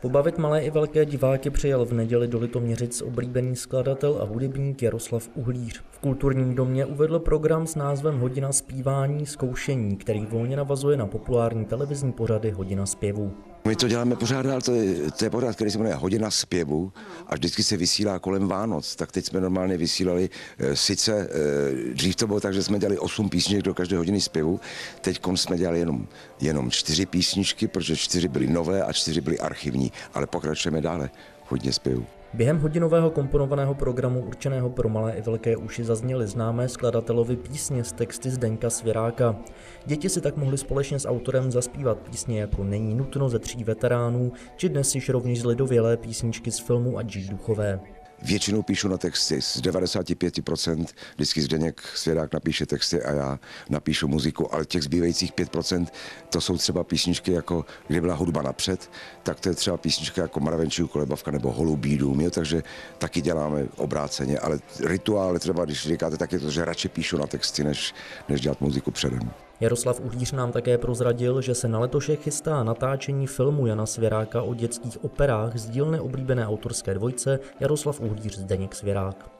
Pobavit malé i velké diváky přijel v neděli do Litoměřic oblíbený skladatel a hudebník Jaroslav Uhlíř. V kulturním domě uvedl program s názvem Hodina zpívání zkoušení, který volně navazuje na populární televizní pořady Hodina zpěvů. My to děláme pořád ale to je, to je pořád, který se jmenuje Hodina zpěvu a vždycky se vysílá kolem Vánoc. Tak teď jsme normálně vysílali, e, sice e, dřív to bylo tak, že jsme dělali 8 písniček do každé hodiny zpěvu, teď jsme dělali jenom, jenom 4 písničky, protože 4 byly nové a 4 byly archivní, ale pokračujeme dále hodně zpěvu. Během hodinového komponovaného programu určeného pro malé i velké uši zazněly známé skladatelovi písně z texty Zdeňka Svěráka. Děti si tak mohly společně s autorem zaspívat písně jako Není nutno ze tří veteránů, či dnes již rovněž lidovělé písničky z filmu a Duchové. Většinou píšu na texty z 95%, vždycky Zdeněk Svědák napíše texty a já napíšu muziku, ale těch zbývajících 5% to jsou třeba písničky jako Kdy byla hudba napřed, tak to je třeba písnička jako Mravenčího kolebavka nebo Holubí dům, jo, takže taky děláme obráceně, ale rituály třeba, když říkáte, tak je to, že radši píšu na texty, než, než dělat muziku předem. Jaroslav Uhlíř nám také prozradil, že se na letošek chystá natáčení filmu Jana Svěráka o dětských operách z dílny oblíbené autorské dvojce Jaroslav Uhlíř Zdeněk Svěrák.